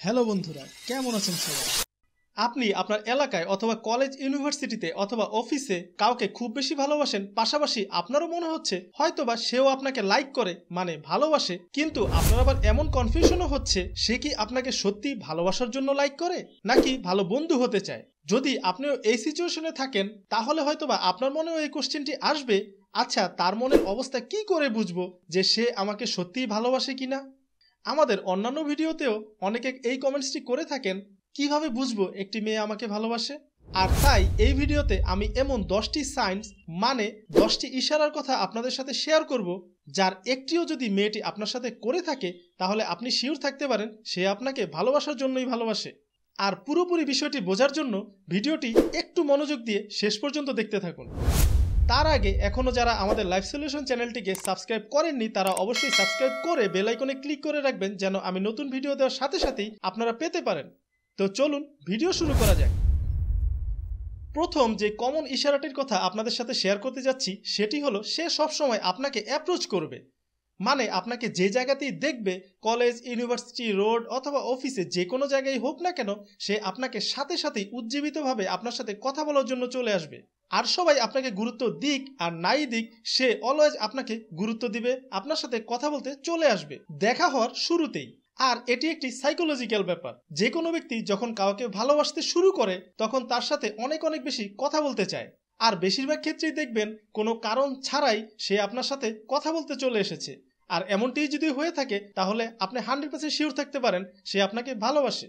Hello বন্ধুরা, কেমন আছেন সবাই? আপনি আপনার এলাকায় অথবা কলেজ, ইউনিভার্সিটিতে অথবা অফিসে কাউকে খুব বেশি ভালোবাসেন, পাশাপাশি আপনারও মনে হচ্ছে হয়তোবা সেও আপনাকে লাইক করে মানে ভালোবাসে, কিন্তু আপনার আবার এমন কনফিউশনও হচ্ছে, সে কি আপনাকে সত্যি ভালোবাসার জন্য লাইক করে, নাকি ভালো বন্ধু হতে চায়? যদি আপনিও এই সিচুয়েশনে থাকেন, তাহলে হয়তোবা আপনার মনেও এই কোশ্চেনটি আসবে আচ্ছা তার মনের অবস্থা কি করে বুঝব যে সে আমাকে সত্যিই ভালোবাসে কিনা? আমাদের অন্যান্য ভিডিওতেও অনেকে এই কমেন্টসটি করে থাকেন, কীভাবে বুঝব একটি মেয়ে আমাকে ভালোবাসে? আর তাই এই ভিডিওতে আমি এমন দশটি সাইন্স মানে দশটি ইশারার কথা আপনাদের সাথে শেয়ার করব, যার একটিও যদি মেয়েটি আপনার সাথে করে থাকে, তাহলে আপনি শিওর থাকতে পারেন সে আপনাকে ভালোবাসার জন্যই ভালোবাসে। আর পুরোপুরি বিষয়টি বোঝার জন্য ভিডিওটি একটু মনোযোগ দিয়ে শেষ পর্যন্ত দেখতে থাকুন। তার আগে এখনও যারা আমাদের লাইফ সলিউশন চ্যানেলটিকে সাবস্ক্রাইব করেননি, তারা অবশ্যই সাবস্ক্রাইব করে বেল আইকনে ক্লিক করে রাখবেন যেন আমি নতুন ভিডিও দেওয়ার সাথে সাথেই আপনারা পেতে পারেন। তো চলুন, ভিডিও শুরু করা যাক। প্রথম যে কমন ইশারাটির কথা আপনাদের সাথে শেয়ার করতে যাচ্ছি, সেটি হলো সে সবসময় আপনাকে অ্যাপ্রোচ করবে। মানে আপনাকে যে জায়গাতেই দেখবে কলেজ ইউনিভার্সিটি রোড অথবা অফিসে যে কোনো জায়গায় হোক না কেন, সে আপনাকে সাথে সাথেই উজ্জীবিতভাবে আপনার সাথে কথা বলার জন্য চলে আসবে। আর সবাই আপনাকে গুরুত্ব দিক আর নাই দিক, সে অলওয়েজ আপনাকে গুরুত্ব দিবে, আপনার সাথে কথা বলতে চলে আসবে। দেখা হওয়ার শুরুতেই। আর এটি একটি সাইকোলজিক্যাল ব্যাপার। যে কোনো ব্যক্তি যখন কাউকে ভালোবাসতে শুরু করে, তখন তার সাথে অনেক অনেক বেশি কথা বলতে চায়। আর বেশিরভাগ ক্ষেত্রেই দেখবেন, কোনো কারণ ছাড়াই সে আপনার সাথে কথা বলতে চলে এসেছে। আর এমনটি যদি হয়ে থাকে, তাহলে আপনি হান্ড্রেড পার্সেন্ট শিওর থাকতে পারেন, সে আপনাকে ভালোবাসে।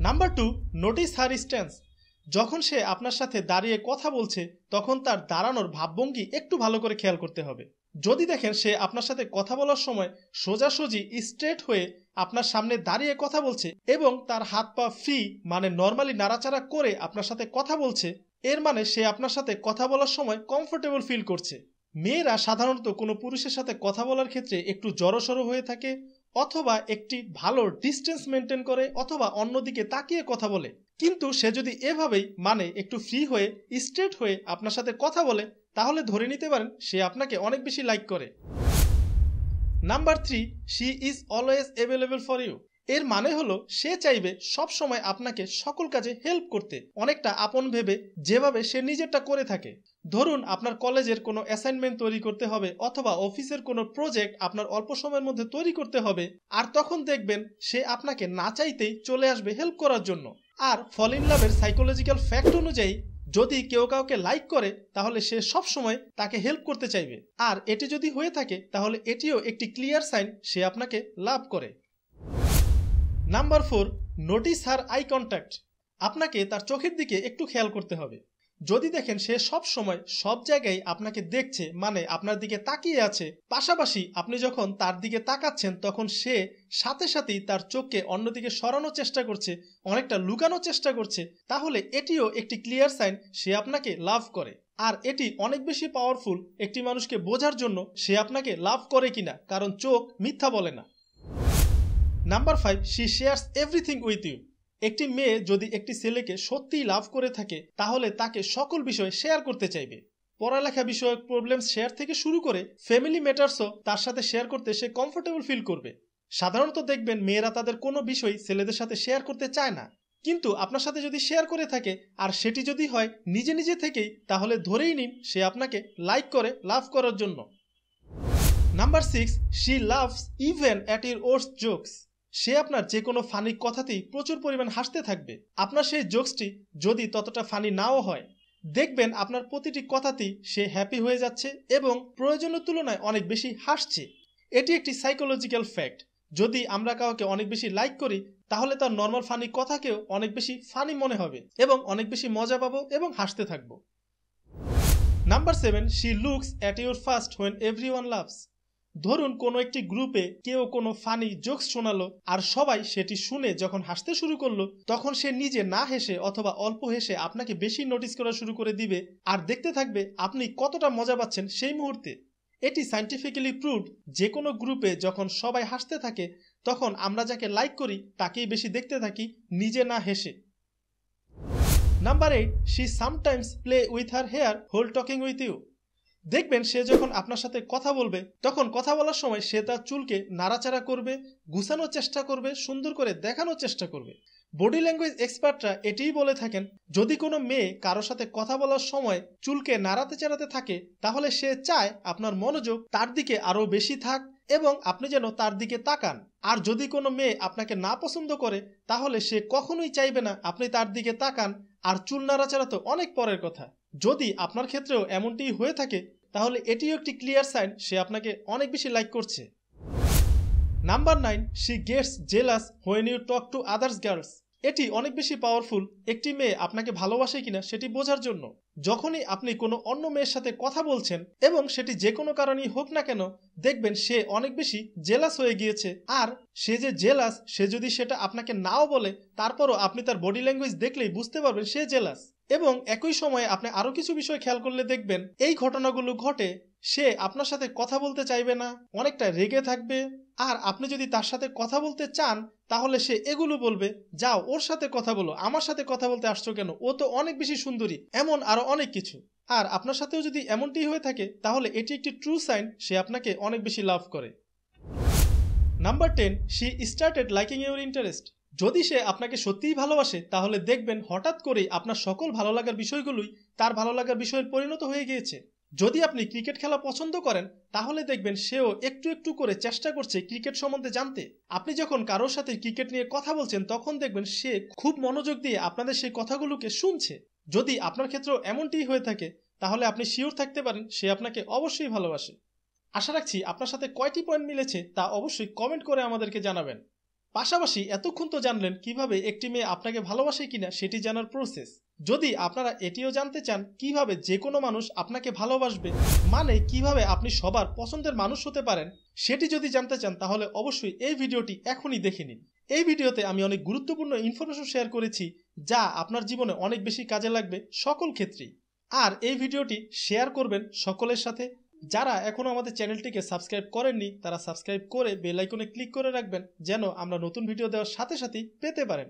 Number two notice her stance যখন সে আপনার সাথে দাঁড়িয়ে কথা বলছে, তখন তার দাঁড়ানোর ভাবভঙ্গি একটু ভালো করে খেয়াল করতে হবে। যদি দেখেন সে আপনার সাথে কথা বলার সময় সোজাসুজি স্ট্রেট হয়ে আপনার সামনে দাঁড়িয়ে কথা বলছে এবং তার হাত পা ফ্রি মানে নর্মালি নাড়াচাড়া করে আপনার সাথে কথা বলছে, এর মানে সে আপনার সাথে কথা বলার সময় কমফোর্টেবল ফিল করছে। মেয়েরা সাধারণত কোনো পুরুষের সাথে কথা বলার ক্ষেত্রে একটু জড়সড়ো হয়ে থাকে অথবা একটি ভালো ডিস্টেন্স মেনটেন করে অথবা অন্যদিকে তাকিয়ে কথা বলে। কিন্তু সে যদি এভাবেই মানে একটু ফ্রি হয়ে স্ট্রেট হয়ে আপনার সাথে কথা বলে, তাহলে ধরে নিতে পারেন সে আপনাকে অনেক বেশি লাইক করে। Number three she is always available for you এর মানে হলো সে চাইবে সব সময় আপনাকে সকল কাজে হেল্প করতে। অনেকটা আপন ভেবে যেভাবে সে নিজেরটা করে থাকে। ধরুন আপনার কলেজের কোনো অ্যাসাইনমেন্ট তৈরি করতে হবে অথবা অফিসের কোনো প্রজেক্ট আপনার অল্প সময়ের মধ্যে তৈরি করতে হবে, আর তখন দেখবেন সে আপনাকে না চাইতেই চলে আসবে হেল্প করার জন্য। আর ফল ইন লাভের সাইকোলজিক্যাল ফ্যাক্ট অনুযায়ী, যদি কেউ কাউকে লাইক করে, তাহলে সে সব সময় তাকে হেল্প করতে চাইবে। আর এটি যদি হয়ে থাকে, তাহলে এটিও একটি ক্লিয়ার সাইন সে আপনাকে লাভ করে। Number four notice her eye contact আপনাকে তার চোখের দিকে একটু খেয়াল করতে হবে। যদি দেখেন সে সব সময় সব জায়গায় আপনাকে দেখছে মানে আপনার দিকে তাকিয়ে আছে, পাশাপাশি আপনি যখন তার দিকে তাকাচ্ছেন, তখন সে সাথে সাথেই তার চোখকে অন্যদিকে সরানোর চেষ্টা করছে, অনেকটা লুকানোর চেষ্টা করছে, তাহলে এটিও একটি ক্লিয়ার সাইন সে আপনাকে লাভ করে। আর এটি অনেক বেশি পাওয়ারফুল একটি মানুষকে বোঝার জন্য সে আপনাকে লাভ করে কিনা, কারণ চোখ মিথ্যা বলে না। Number five she shares everything with you একটি মেয়ে যদি একটি ছেলেকে সত্যিই লাভ করে থাকে, তাহলে তাকে সকল বিষয় শেয়ার করতে চাইবে। পড়ালেখা বিষয়ক প্রবলেম শেয়ার থেকে শুরু করে ফ্যামিলি ম্যাটার্সও তার সাথে শেয়ার করতে সে কমফোর্টেবল ফিল করবে। সাধারণত দেখবেন মেয়েরা তাদের কোনো বিষয় ছেলেদের সাথে শেয়ার করতে চায় না। কিন্তু আপনার সাথে যদি শেয়ার করে থাকে, আর সেটি যদি হয় নিজে নিজে থেকেই, তাহলে ধরেই নিন সে আপনাকে লাইক করে লাভ করার জন্য। Number six she loves even at your worst jokes সে আপনার যে কোনো ফানি কথাতেই প্রচুর পরিমাণ হাসতে থাকবে। আপনার সেই জোকসটি যদি ততটা ফানি নাও হয়, দেখবেন আপনার প্রতিটি কথাতেই সে হ্যাপি হয়ে যাচ্ছে এবং প্রয়োজনের তুলনায় অনেক বেশি হাসছে। এটি একটি সাইকোলজিক্যাল ফ্যাক্ট যদি আমরা কাউকে অনেক বেশি লাইক করি, তাহলে তার নর্মাল ফানি কথাকেও অনেক বেশি ফানি মনে হবে এবং অনেক বেশি মজা পাবো এবং হাসতে থাকব। Number seven she looks at your first when everyone loves ধরুন কোনো একটি গ্রুপে কেউ কোনো ফানি জোকস শোনালো আর সবাই সেটি শুনে যখন হাসতে শুরু করল, তখন সে নিজে না হেসে অথবা অল্প হেসে আপনাকে বেশি নোটিস করা শুরু করে দিবে আর দেখতে থাকবে আপনি কতটা মজা পাচ্ছেন সেই মুহূর্তে। এটি সাইন্টিফিক্যালি প্রুভড যে কোনো গ্রুপে যখন সবাই হাসতে থাকে, তখন আমরা যাকে লাইক করি তাকেই বেশি দেখতে থাকি, নিজে না হেসে। Number eight she sometimes play with her hair whole talking with you দেখবেন সে যখন আপনার সাথে কথা বলবে, তখন কথা বলার সময় সে তার চুলকে নাড়াচাড়া করবে, গুছানোর চেষ্টা করবে, সুন্দর করে দেখানোর চেষ্টা করবে। বডি ল্যাঙ্গুয়েজ এক্সপার্টরা এটিই বলে থাকেন, যদি কোনো মেয়ে কারোর সাথে কথা বলার সময় চুলকে নাড়াতে চাড়াতে থাকে, তাহলে সে চায় আপনার মনোযোগ তার দিকে আরও বেশি থাক এবং আপনি যেন তার দিকে তাকান। আর যদি কোনো মেয়ে আপনাকে না পছন্দ করে, তাহলে সে কখনোই চাইবে না আপনি তার দিকে তাকান, আর চুল নাড়াচাড়া তো অনেক পরের কথা। যদি আপনার ক্ষেত্রেও এমনটি হয়ে থাকে, তাহলে এটিও একটি ক্লিয়ার সাইন সে আপনাকে অনেক বেশি লাইক করছে। Number nine she gets jealous when you talk to others girls এটি অনেক বেশি পাওয়ারফুল একটি মেয়ে আপনাকে ভালোবাসে কিনা সেটি বোঝার জন্য। যখনই আপনি কোনো অন্য মেয়ের সাথে কথা বলছেন এবং সেটি যে কোনো কারণেই হোক না কেন, দেখবেন সে অনেক বেশি জেলাস হয়ে গিয়েছে। আর সে যে জেলাস সে যদি সেটা আপনাকে নাও বলে, তারপরও আপনি তার বডি ল্যাঙ্গুয়েজ দেখলেই বুঝতে পারবেন সে জেলাস এবং একই সময়ে আপনি আরও কিছু বিষয় খেয়াল করলে দেখবেন, এই ঘটনাগুলো ঘটে, সে আপনার সাথে কথা বলতে চাইবে না, অনেকটা রেগে থাকবে, আর আপনি যদি তার সাথে কথা বলতে চান, তাহলে সে এগুলো বলবে, যাও, ওর সাথে কথা বলো, আমার সাথে কথা বলতে আসছো কেন? ও তো অনেক বেশি সুন্দরী, এমন আরও অনেক কিছু। আর আপনার সাথেও যদি এমনটি হয়ে থাকে, তাহলে এটি একটি ট্রু সাইন সে আপনাকে অনেক বেশি লাভ করে। Number ten she started liking your interest যদি সে আপনাকে সত্যিই ভালোবাসে, তাহলে দেখবেন হঠাৎ করেই আপনার সকল ভালো লাগার বিষয়গুলোই তার ভালো লাগার বিষয়ের পরিণত হয়ে গিয়েছে। যদি আপনি ক্রিকেট খেলা পছন্দ করেন, তাহলে দেখবেন সেও একটু একটু করে চেষ্টা করছে ক্রিকেট সম্বন্ধে জানতে। আপনি যখন কারোর সাথে ক্রিকেট নিয়ে কথা বলছেন, তখন দেখবেন সে খুব মনোযোগ দিয়ে আপনাদের সেই কথাগুলোকে শুনছে। যদি আপনার ক্ষেত্রেও এমনটি হয়ে থাকে, তাহলে আপনি শিওর থাকতে পারেন সে আপনাকে অবশ্যই ভালোবাসে। আশা রাখছি আপনার সাথে কয়টি পয়েন্ট মিলেছে তা অবশ্যই কমেন্ট করে আমাদেরকে জানাবেন। পাশাপাশি এতক্ষণ তো জানলেন কীভাবে একটি মেয়ে আপনাকে ভালোবাসে কিনা সেটি জানার প্রসেস যদি আপনারা এটিও জানতে চান কীভাবে যে কোনো মানুষ আপনাকে ভালোবাসবে মানে কীভাবে আপনি সবার পছন্দের মানুষ হতে পারেন, সেটি যদি জানতে চান তাহলে অবশ্যই এই ভিডিওটি এখনই দেখে নিন। এই ভিডিওতে আমি অনেক গুরুত্বপূর্ণ ইনফরমেশন শেয়ার করেছি, যা আপনার জীবনে অনেক বেশি কাজে লাগবে সকল ক্ষেত্রেই। আর এই ভিডিওটি শেয়ার করবেন সকলের সাথে যারা এখনও আমাদের চ্যানেলটিকে সাবস্ক্রাইব করেননি, তারা সাবস্ক্রাইব করে বেল আইকনে ক্লিক করে রাখবেন, যেন আমরা নতুন ভিডিও দেওয়ার সাথে সাথেই পেতে পারেন।